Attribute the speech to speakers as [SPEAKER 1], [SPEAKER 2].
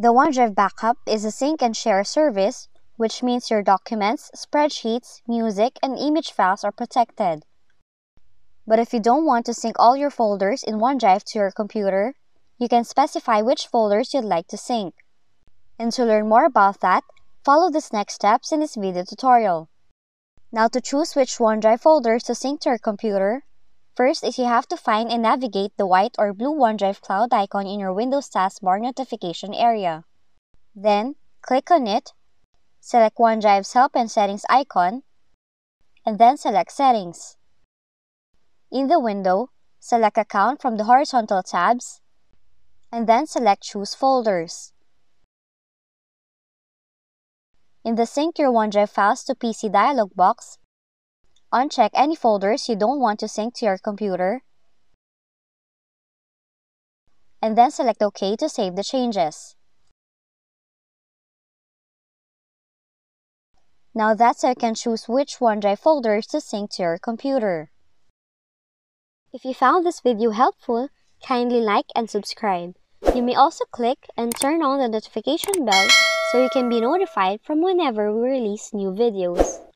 [SPEAKER 1] The OneDrive Backup is a sync and share service, which means your documents, spreadsheets, music, and image files are protected. But if you don't want to sync all your folders in OneDrive to your computer, you can specify which folders you'd like to sync. And to learn more about that, follow these next steps in this video tutorial. Now to choose which OneDrive folders to sync to your computer, first is you have to find and navigate the white or blue OneDrive cloud icon in your Windows taskbar notification area. Then, click on it, select OneDrive's Help and Settings icon, and then select Settings. In the window, select Account from the horizontal tabs, and then select Choose Folders. In the Sync Your OneDrive Files to PC dialog box, uncheck any folders you don't want to sync to your computer, and then select OK to save the changes. Now that's how you can choose which OneDrive folders to sync to your computer. If you found this video helpful, kindly like and subscribe. You may also click and turn on the notification bell so you can be notified from whenever we release new videos.